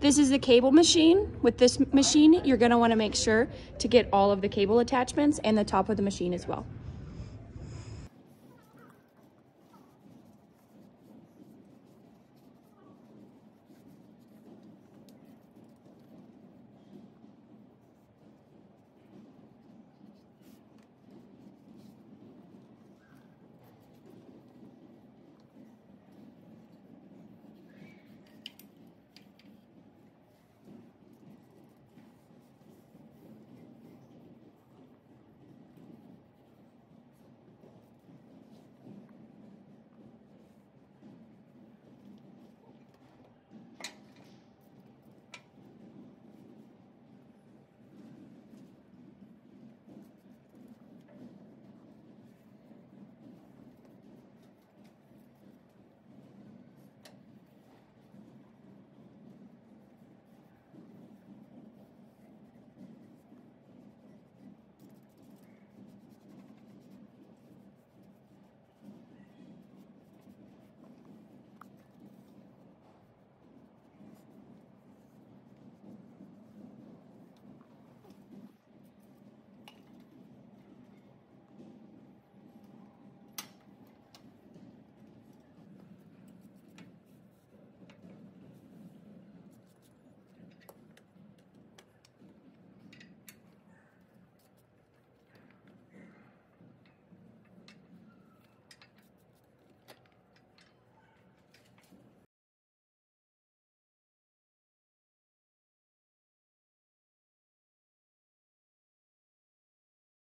This is the cable machine. With this machine, you're gonna wanna make sure to get all of the cable attachments and the top of the machine as well.